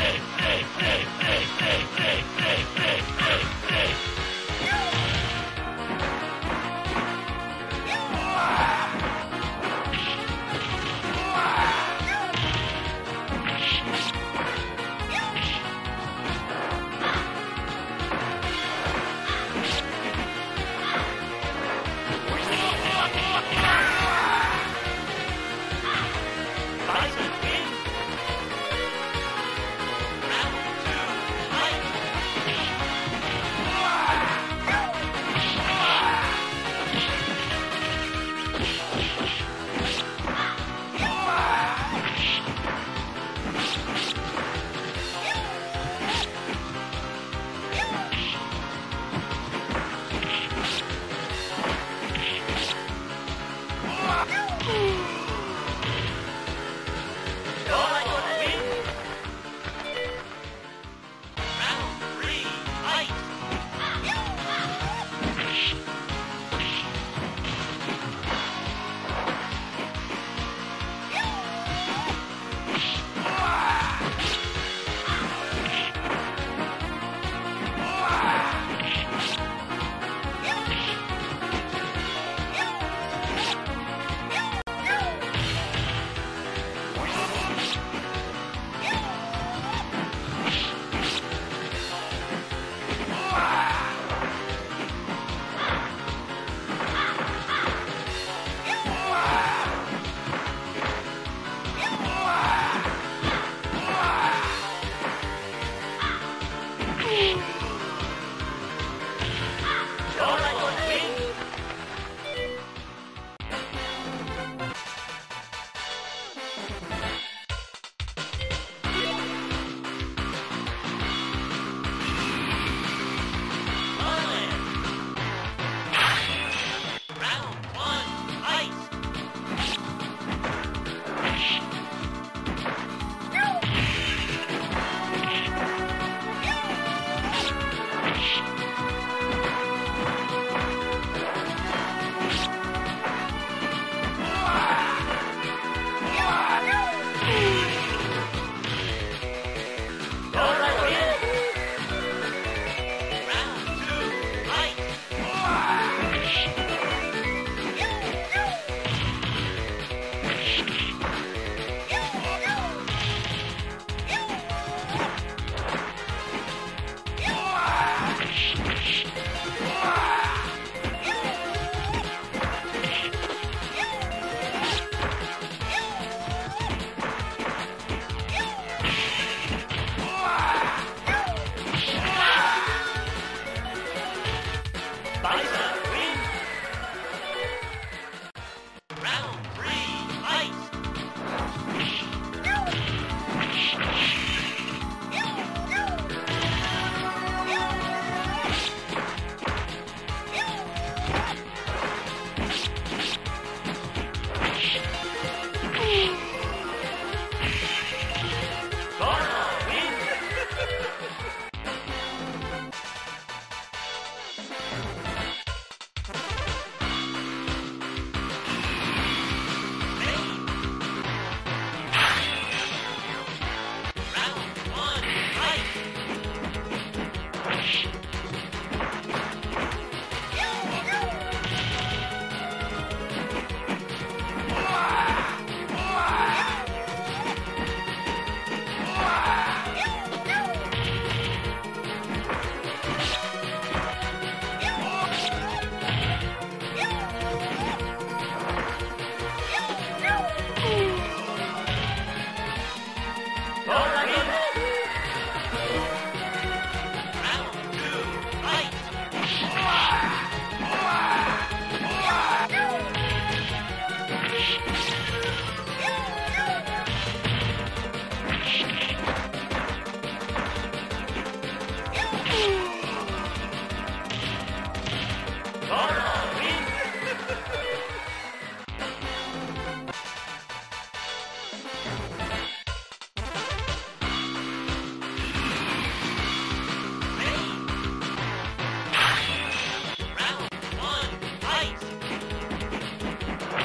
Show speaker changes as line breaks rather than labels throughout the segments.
Hey! Bye.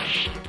Thank you.